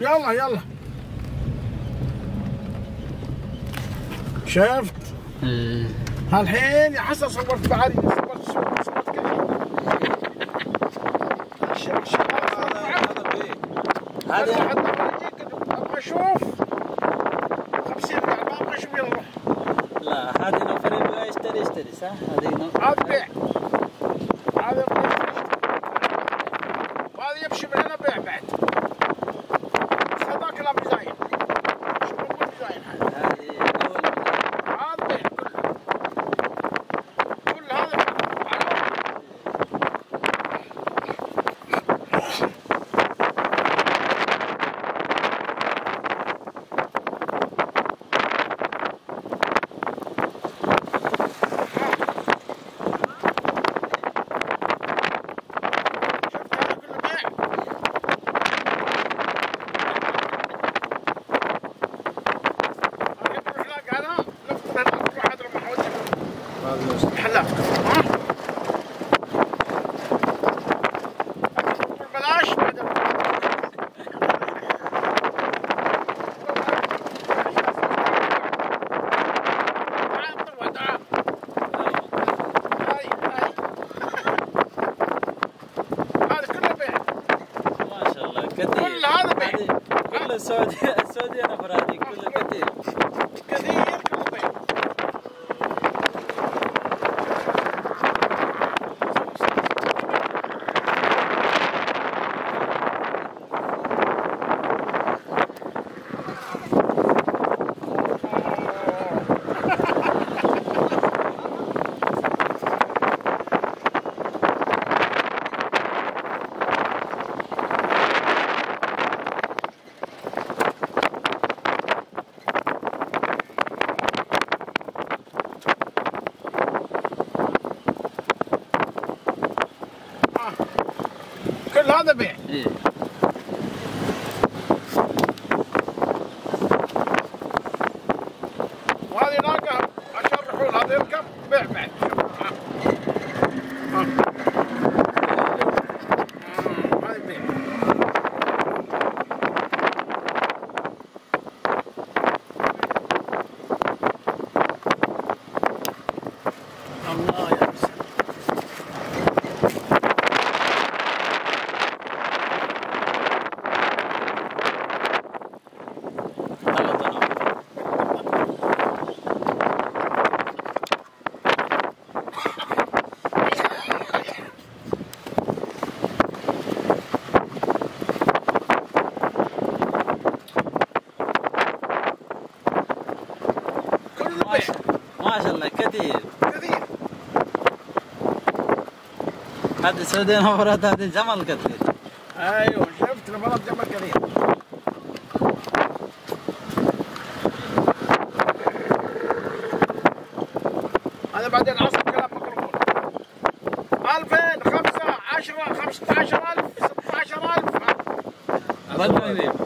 يلا يلا. شفت؟ الحين يا حسن صورت بعدي صورت صورت هذه حتى فريجيك أبغى أشوف 50 ريال ما أبغى أشوف يلا لا هذه لو فريق بغى يشتري يشتري صح؟ هذه نوع- هذا بيع هذا بيع. وهذا يمشي من هنا بيع بعد بس هذاك لا مزاين شوف مو مزاين هذا هذه أول هذا بيع كله كل هذا بيع. شفت هذا كله بيع هذا يروح لاقي هذا لفت هنا تروح هذا محلات ها بلاش هاي هذا بيع ما شاء الله كثير كل هذا بيع. هذه كل هذا بيع إيه. وهذه هذا يركب بيع بعد ها. ها. آه، الله يا مسلم ثلاثة نوع. كله ما بيع شاء ما شاء الله كثير. كثير. هذه السعودية نفرت هذه جمل كثير. أيوه شفت نفرات جمل كثير. هذا بعدين عصر كلام ميكروفون. 2000 5 10 15000 16000 بدنا